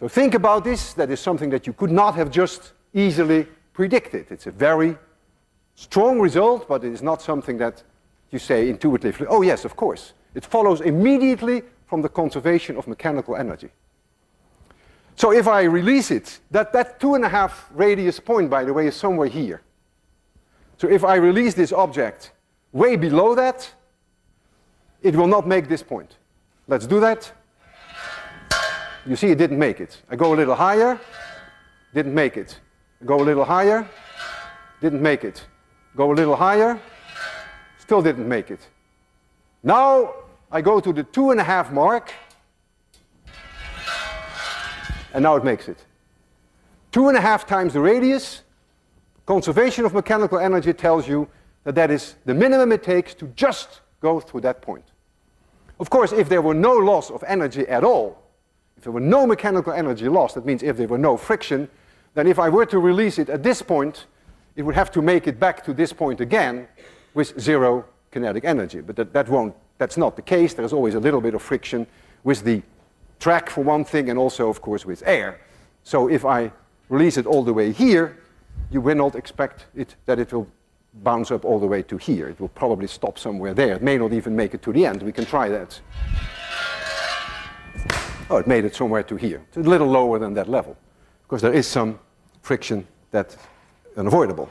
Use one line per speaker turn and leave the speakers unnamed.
So think about this. That is something that you could not have just easily predicted. It's a very strong result, but it is not something that you say intuitively, oh yes, of course. It follows immediately from the conservation of mechanical energy. So if I release it, that, that two and a half radius point, by the way, is somewhere here. So if I release this object way below that, it will not make this point. Let's do that. You see it didn't make it. I go a little higher, didn't make it. I go a little higher, didn't make it. Go a little higher, still didn't make it. Now I go to the two and a half mark, and now it makes it. Two and a half times the radius, conservation of mechanical energy tells you that that is the minimum it takes to just go through that point. Of course, if there were no loss of energy at all, there were no mechanical energy lost, that means if there were no friction, then if I were to release it at this point, it would have to make it back to this point again with zero kinetic energy. But that, that won't, that's not the case. There's always a little bit of friction with the track for one thing and also, of course, with air. So if I release it all the way here, you will not expect it, that it will bounce up all the way to here. It will probably stop somewhere there. It may not even make it to the end. We can try that. Oh, it made it somewhere to here. It's a little lower than that level because there is some friction that's unavoidable.